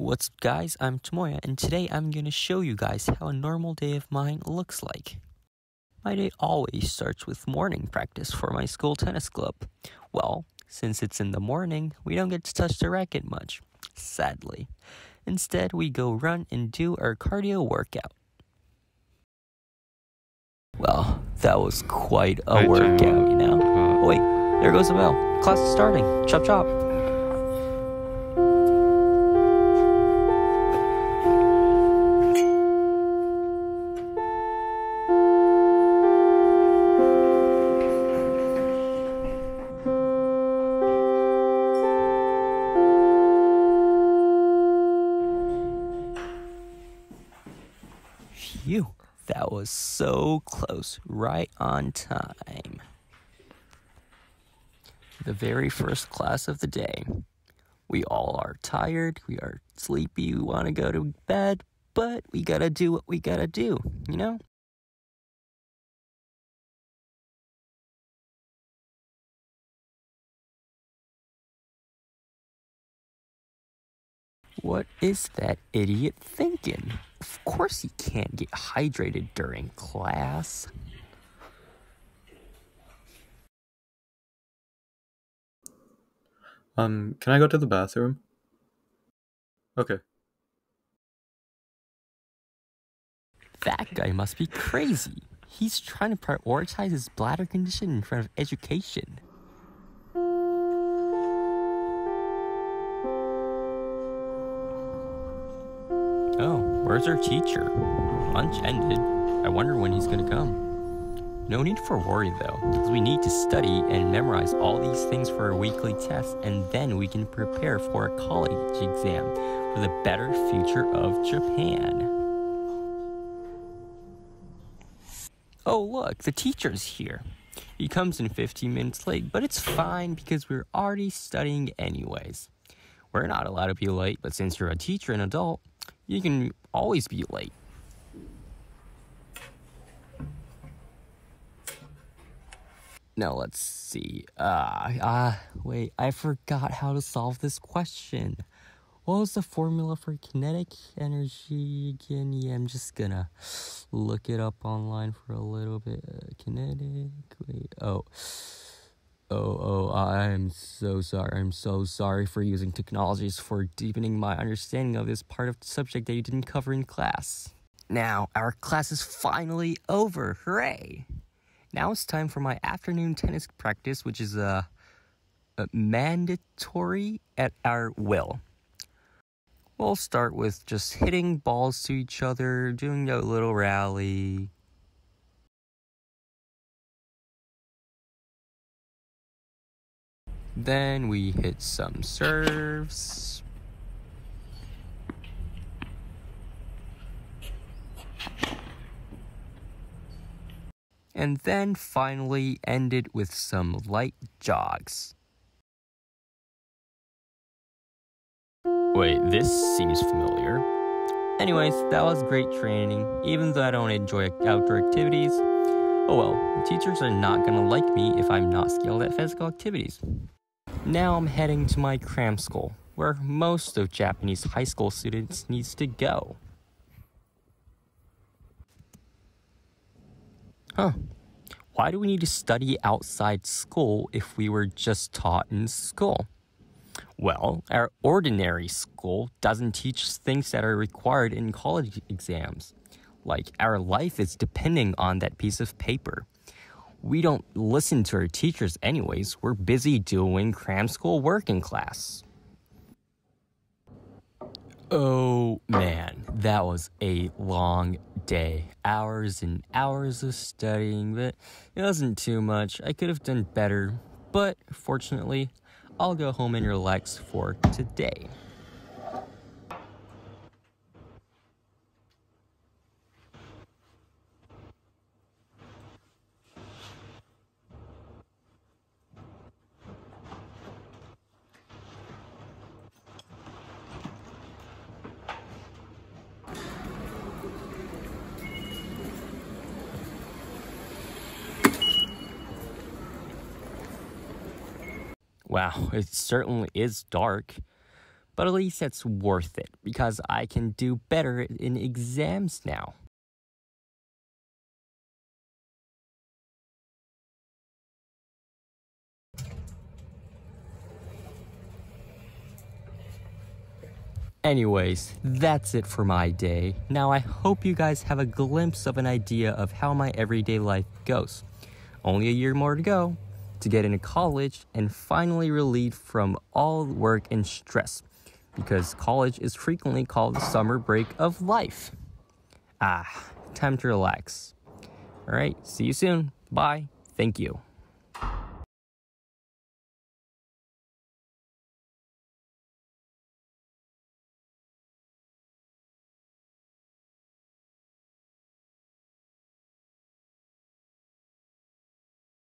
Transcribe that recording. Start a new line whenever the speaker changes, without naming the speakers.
What's up guys, I'm Tomoya and today I'm going to show you guys how a normal day of mine looks like. My day always starts with morning practice for my school tennis club. Well, since it's in the morning, we don't get to touch the racket much, sadly. Instead, we go run and do our cardio workout. Well, that was quite a workout, you know? Uh, oh, wait, there goes the bell. Class is starting. Chop chop. Phew, that was so close, right on time. The very first class of the day. We all are tired, we are sleepy, we want to go to bed, but we gotta do what we gotta do, you know? What is that idiot thinking? Of course he can't get hydrated during class.
Um, can I go to the bathroom? Okay.
That guy must be crazy. He's trying to prioritize his bladder condition in front of education. Where's our teacher? Lunch ended. I wonder when he's gonna come. No need for worry though, because we need to study and memorize all these things for our weekly tests, and then we can prepare for a college exam for the better future of Japan. Oh, look, the teacher's here. He comes in 15 minutes late, but it's fine because we're already studying anyways. We're not allowed to be late, but since you're a teacher and adult, you can always be late. Now let's see. Ah, uh, uh, wait, I forgot how to solve this question. What was the formula for kinetic energy again? Yeah, I'm just gonna look it up online for a little bit. Uh, kinetic, wait, oh. Oh, oh, I'm so sorry. I'm so sorry for using technologies for deepening my understanding of this part of the subject that you didn't cover in class. Now, our class is finally over. Hooray! Now it's time for my afternoon tennis practice, which is uh, uh, mandatory at our will. We'll start with just hitting balls to each other, doing a little rally. Then we hit some serves. And then finally ended with some light jogs. Wait, this seems familiar. Anyways, that was great training, even though I don't enjoy outdoor activities. Oh well, teachers are not gonna like me if I'm not skilled at physical activities. Now I'm heading to my cram school, where most of Japanese high school students needs to go. Huh. Why do we need to study outside school if we were just taught in school? Well, our ordinary school doesn't teach things that are required in college exams. Like, our life is depending on that piece of paper we don't listen to our teachers anyways. We're busy doing cram school work in class. Oh man, that was a long day. Hours and hours of studying, but it wasn't too much. I could have done better, but fortunately, I'll go home and relax for today. Wow, it certainly is dark. But at least it's worth it because I can do better in exams now. Anyways, that's it for my day. Now, I hope you guys have a glimpse of an idea of how my everyday life goes. Only a year more to go to get into college and finally relieved from all work and stress because college is frequently called the summer break of life. Ah, time to relax. All right, see you soon. Bye. Thank you.